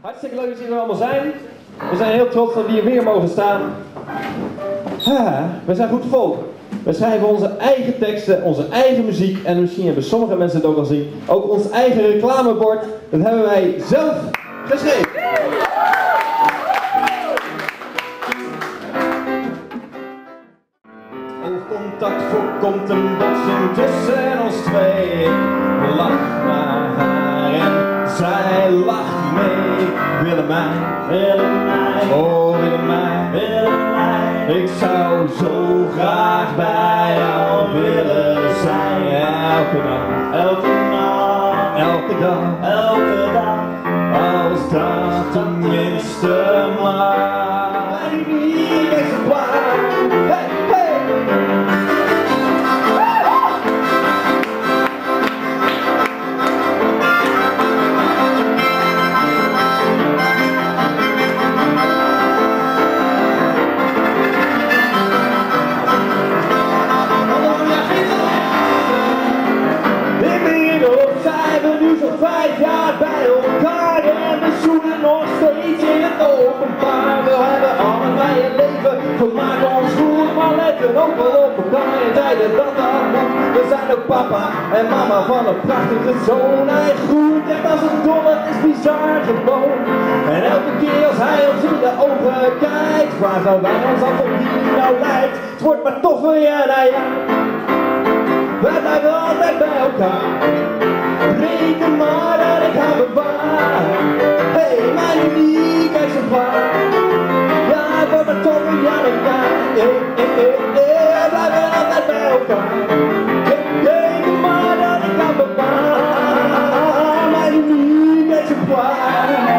Hartstikke leuk dat jullie er allemaal zijn. We zijn heel trots dat we hier weer mogen staan. Ha, we zijn goed volk. We schrijven onze eigen teksten, onze eigen muziek en misschien hebben sommige mensen het ook al zien. Ook ons eigen reclamebord, dat hebben wij zelf geschreven. Oogcontact voorkomt een botsing tussen ons twee. Lach naar Willemijn, Willemijn, oh Willemijn, Willemijn. Ik zou zo graag bij jou willen zijn. Elke dag, elke nacht, elke dag, elke dag. Als dat tenminste maar. Vijf jaar bij elkaar en we zoenen nog steeds in het openbaar. We hebben allebei een leven, we maken ons goed, maar letten ook wel op elkaar in tijden dat dat moet. We zijn ook papa en mama van een prachtige zoon. Hij groeit echt als een dolle, is bizar gewoon. En elke keer als hij ons in de ogen kijkt, vragen wij ons af op hij nou lijkt. Het wordt maar toffer, ja, nou ja. Wij blijven altijd bij elkaar. voar.